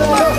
안 녕.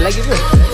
I like you?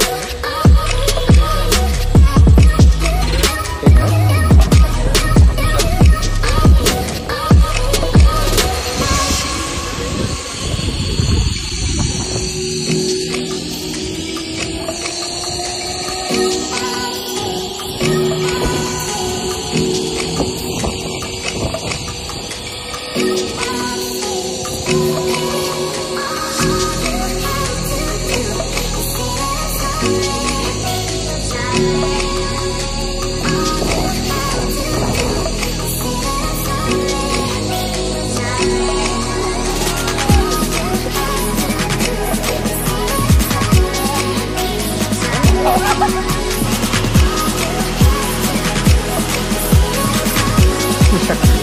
Check.